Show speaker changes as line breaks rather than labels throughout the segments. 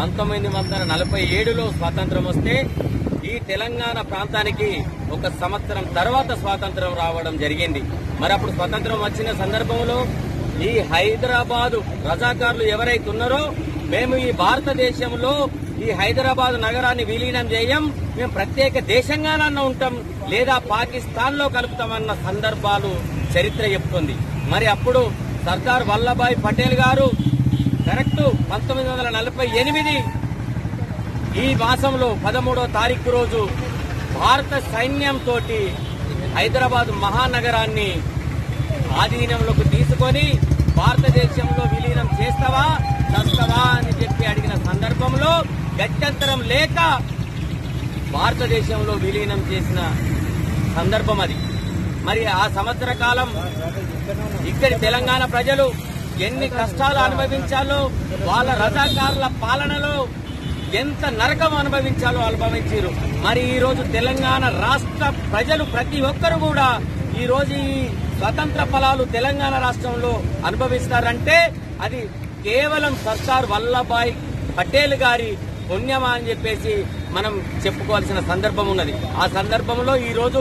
పంతొమ్మిది వందల నలభై ఏడులో స్వాతంత్రం వస్తే ఈ తెలంగాణ ప్రాంతానికి ఒక సంవత్సరం తర్వాత స్వాతంత్రం రావడం జరిగింది. మరి అప్పుడు స్వాతంత్రం వచ్చిన సందర్భంలో ఈ హైదరాబాదు రజాకారులు ఎవరైతే ఉన్నారో మేము ఈ భారతదేశంలో ఈ హైదరాబాద్ నగరాన్ని విలీనం చేయం మేము ప్రత్యేక దేశంగానన్నా ఉంటాం లేదా పాకిస్తాన్లో కలుపుతామన్న సందర్భాలు చరిత్ర చెప్తుంది. మరి అప్పుడు సర్దార్ వల్లభాయ్ పటేల్ గారు కరెక్ట్ పంతొమ్మిది వందల నలభై ఎనిమిది ఈ మాసంలో పదమూడో తారీఖు రోజు భారత సైన్యంతో హైదరాబాద్ మహానగరాన్ని ఆధీనంలోకి తీసుకొని భారతదేశంలో విలీనం చేస్తావా చస్తావా అని చెప్పి అడిగిన సందర్భంలో గత్యంతరం లేక భారతదేశంలో విలీనం చేసిన సందర్భం అది. మరి ఆ సంవత్సర కాలం ఇక్కడి తెలంగాణ ప్రజలు ఎన్ని కష్టాలు అనుభవించాలో వాళ్ళ రజాకారుల పాలనలో ఎంత నరకం అనుభవించాలో అనుభవించారు. మరి ఈ రోజు తెలంగాణ రాష్ట్ర ప్రజలు ప్రతి ఒక్కరు కూడా ఈ రోజు ఈ స్వతంత్ర ఫలాలు తెలంగాణ రాష్ట్రంలో అనుభవిస్తారంటే అది కేవలం సర్దార్ వల్లభాయ్ పటేల్ గారి పుణ్యమా అని చెప్పేసి మనం చెప్పుకోవాల్సిన సందర్భం ఉన్నది. ఆ సందర్భంలో ఈరోజు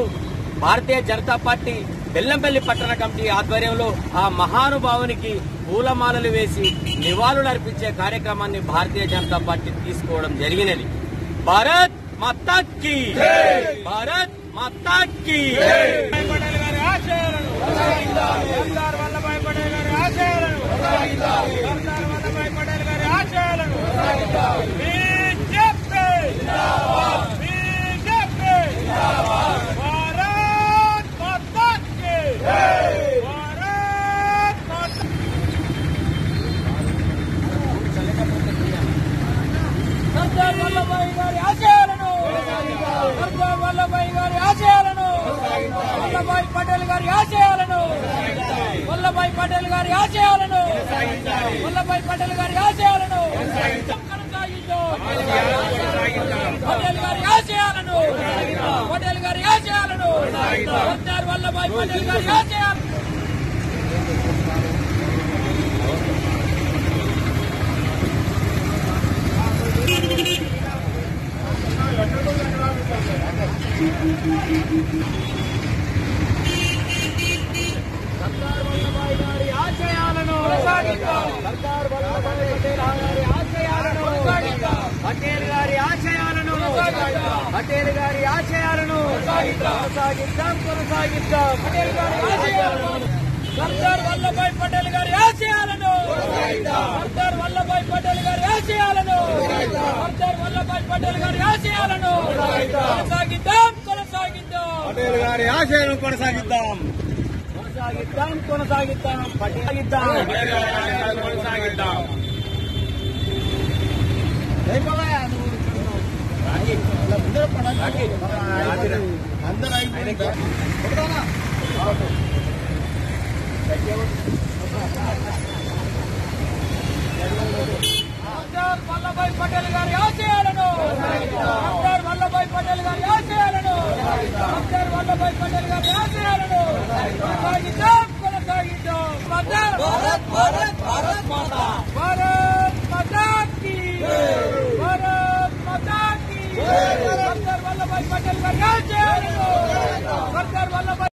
భారతీయ జనతా పార్టీ బెల్లంపల్లి పట్టణ కమిటీ ఆధ్వర్యంలో ఆ మహానుభావునికి పూలమాలలు వేసి నివాళులు అర్పించే కార్యక్రమాన్ని భారతీయ జనతా పార్టీ తీసుకోవడం జరిగినది. భారత్ మత్తక్కి భారత్ మత్తక్కి
పటేల్ గారి ఆశయాలను సర్దార్ వల్లభాయ్ పటేల్ గారి ఆశయాలను సర్దార్ వల్లభాయ్ పటేల్ గారి ఆశయాలను బీజేపీ బీజేపీ భారత్ మాతాకి భారత్ మాతా సర్దార్ వల్లభాయ్ గారి ఆశయాలను సర్దార్ వల్లభాయ్ గారి ఆశయాలను వల్లభాయ్ పటేల్ గారి ఆశయాలను వల్లభాయ్ పటేల్ గారి ఆశయాలను వల్లభాయ్ పటేల్ గారి ఆశయాలను పటేల్ గారి ఆశయాలను పటేల్ గారి ఆశయాలను సర్దార్ వల్లభాయ్ పటేల్ గారి ఆశయాలు Thank you. సర్దార్ వల్లభాయ్ పటేల్ గారి ఆశయాలను పటేల్ గారి ఆశయాలను పటేల్ గారి ఆశయాలను కొనసాగిద్దాం కొనసాగిద్దాం పటేల్ గారి ఆశయాలను సర్దార్ వల్లభాయ్ పటేల్ గారి ఆశయాలను సర్దార్ వల్లభాయ్ పటేల్ గారి ఆశయాలను సర్దార్ వల్లభాయ్ పటేల్ గారి ఆశయాలను కొనసాగిద్దాం కొనసాగిద్దాం.
పటేల్ గారి ఆశయాలను కొనసాగిద్దాం.
కొనసాగిద్దాం కొనసాగిద్దాం పట్టిద్దాం
కొనసాగిద్దాం అందరూ
సర్దార్ వల్లభాయ్ పటేల్ గారి ఆశయాలను సర్దార్ వల్లభాయ్ పటేల్ గారి ఆశయాలను సర్దార్ వల్లభాయ్ పటేల్ గారి ఆశయాలను ಸರ್ಕಾರ ವಲ್ಲಭಾಯಿ